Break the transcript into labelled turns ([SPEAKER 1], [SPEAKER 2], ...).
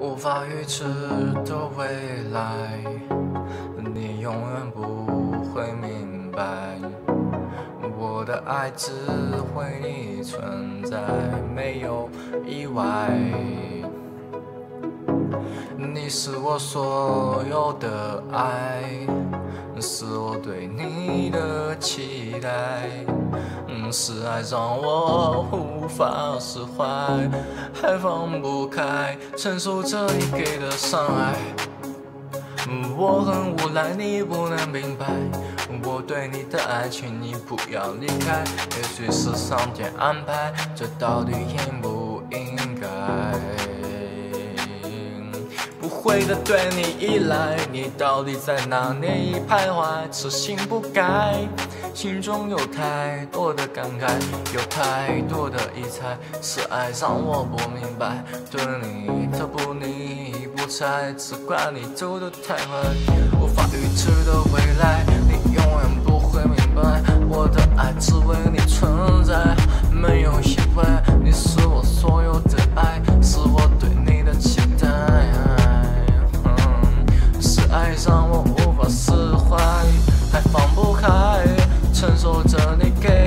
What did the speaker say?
[SPEAKER 1] 无法预知的未来，你永远不会明白。我的爱只会存在，没有意外。你是我所有的爱，是我对你的期待，是爱让我无法释怀，还放不开承受着你给的伤害。我很无奈，你不能明白我对你的爱，请你不要离开。也许是上天安排，这到底应不会的对你依赖，你到底在哪里徘徊？痴心不改，心中有太多的感慨，有太多的疑猜，是爱让我不明白，对你的不理不睬，只怪你走得太快，无法预测。承受着你给